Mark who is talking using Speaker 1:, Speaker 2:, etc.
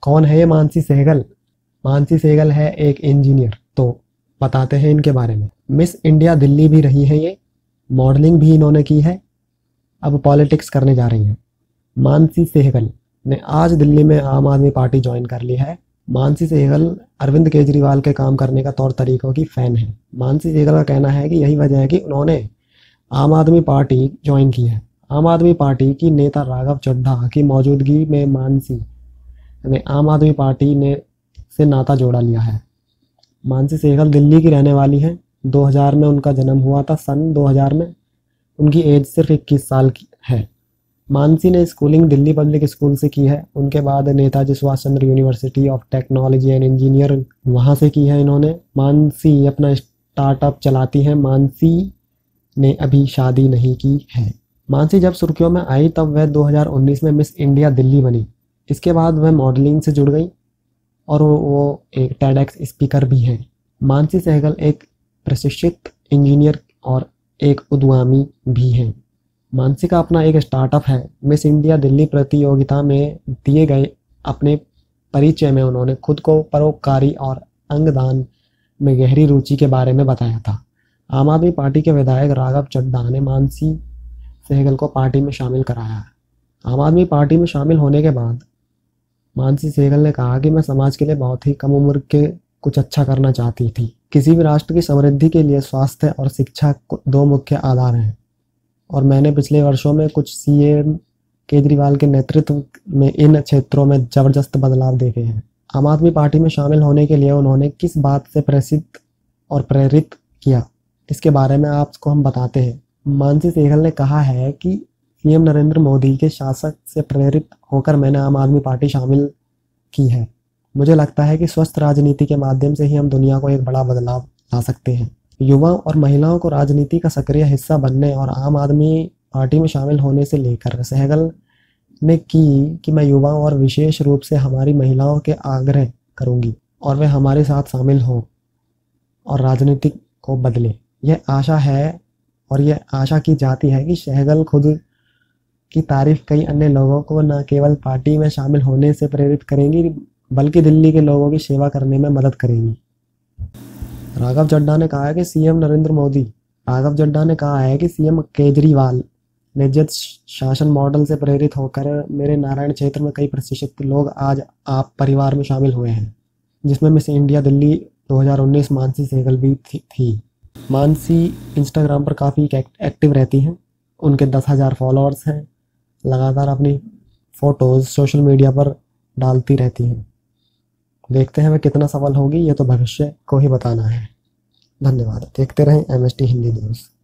Speaker 1: कौन है ये मानसी सहगल? मानसी सहगल है एक इंजीनियर। तो बताते हैं इनके बारे में। मिस इंडिया दिल्ली भी रही है ये। मॉडलिंग भी इन्होंने की है। अब पॉलिटिक्स करने जा रही हैं। मानसी सहगल ने आज दिल्ली में आम आदमी पार्टी ज्वाइन कर ली है। मानसी सहगल अरविंद केजरीवाल के काम करने का तौर तरीकों की फ़ैन है। मानसी सहगल का कहना है कि यही वजह है कि उन्होंने आम आदमी पार्टी ज्वाइन की है। आम आदमी पार्टी की नेता राघव चड्ढा की मौजूदगी में मानसी ने आम आदमी पार्टी ने से नाता जोड़ा लिया है। मानसी सहगल दिल्ली की रहने वाली हैं। 2000 में उनका जन्म हुआ था, सन 2000 में। उनकी एज सिर्फ़ 21 साल की है। मानसी ने स्कूलिंग दिल्ली पब्लिक स्कूल से की है। उनके बाद Netaji Subhash Chandra university of technology and engineer वहाँ से की है इन्होंने। मानसी अपना स्टार्टअप चलाती हैं। मानसी ने अभी शादी नहीं की है। मानसी जब सुर्खियों में आई तब वह 2019 में मिस इंडिया दिल्ली बनी। इसके बाद वह मॉडलिंग से जुड़ गई और वो, एक टेडेक्स स्पीकर भी हैं। मानसी सहगल एक प्रशिक्षित इंजीनियर और एक उद्वामी भी हैं। मानसी का अपना एक स्टार्टअप है। मिस इंडिया दिल्ली प्रतियोगिता में दिए गए अपने परिचय में उन्होंने खुद को परोपकारी और अंगदान में गहरी रुचि के बारे में बताया था। आम आदमी पार्टी के विधायक राघव चड्डा ने मानसी सहगल को पार्टी में शामिल कराया। आम आदमी पार्टी में शामिल होने के बाद मानसी सहगल ने कहा कि मैं समाज के लिए बहुत ही कम उम्र के कुछ अच्छा करना चाहती थी। किसी भी राष्ट्र की समृद्धि के लिए स्वास्थ्य और शिक्षा दो मुख्य आधार हैं। और मैंने पिछले वर्षों में कुछ सीएम केजरीवाल के नेतृत्व में इन क्षेत्रों में ज़बरदस्त बदलाव देखे हैं। आम आदमी पार्टी में शामिल होने के लिए उन्होंने किस बात से प्रसिद्ध और प्रेरित किया? इसके बारे में आपको हम बताते हैं। मानसी सहगल ने कहा है कि सीएम नरेंद्र मोदी के शासक से प्रेरित होकर मैंने आम आदमी पार्टी शामिल की है। मुझे लगता है कि स्वस्थ राजनीति के माध्यम से ही हम दुनिया को एक बड़ा बदलाव ला सकते हैं। युवाओं और महिलाओं को राजनीति का सक्रिय हिस्सा बनने और आम आदमी पार्टी में शामिल होने से लेकर सहगल ने की कि मैं युवाओं और विशेष रूप से हमारी महिलाओं के आग्रह करूँगी और वे हमारे साथ शामिल हों और राजनीति को बदले। यह आशा है और यह आशा की जाती है कि सहगल खुद की तारीफ़ कई अन्य लोगों को न केवल पार्टी में शामिल होने से प्रेरित करेंगी बल्कि दिल्ली के लोगों की सेवा करने में मदद करेंगी। राघव चड्ढा ने कहा है कि सीएम नरेंद्र मोदी राघव चड्ढा ने कहा है कि सीएम केजरीवाल ने जिस शासन मॉडल से प्रेरित होकर मेरे नारायण क्षेत्र में कई प्रतिशत लोग आज आप परिवार में शामिल हुए हैं जिसमें मिस इंडिया दिल्ली 2019 मानसी सहगल भी थी, थी। मानसी इंस्टाग्राम पर काफ़ी एक्टिव रहती हैं उनके दस हज़ार फॉलोअर्स हैं लगातार अपनी फ़ोटोज़ सोशल मीडिया पर डालती रहती हैं। देखते हैं वह कितना सफल होगी, ये तो भविष्य को ही बताना है। धन्यवाद। देखते रहें एम हिंदी न्यूज़